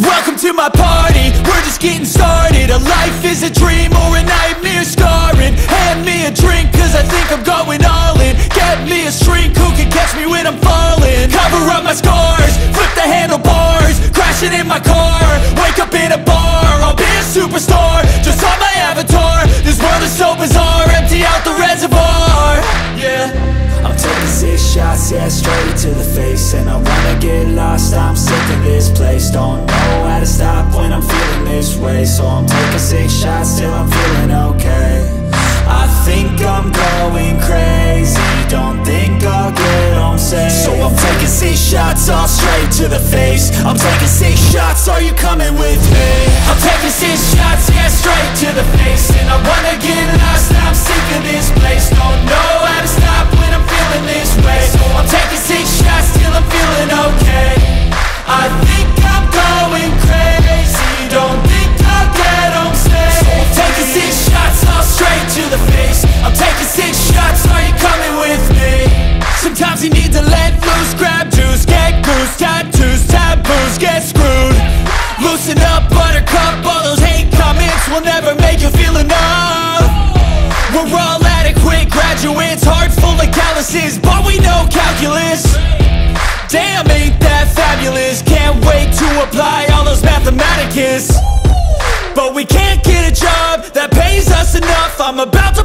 Welcome to my party, we're just getting started. A life is a dream or a nightmare my scars, flip the handlebars Crashing in my car, wake up in a bar I'll be a superstar, just on my avatar This world is so bizarre, empty out the reservoir. Yeah. I'm taking six shots, yeah, straight to the face And I wanna get lost, I'm sick of this place Don't know how to stop when I'm feeling this way So I'm taking six shots till I'm feeling okay to the face. I'm taking six shots, are you coming with will never make you feel enough. We're all adequate graduates, heart full of calluses, but we know calculus. Damn, ain't that fabulous? Can't wait to apply all those mathematicus. But we can't get a job that pays us enough. I'm about to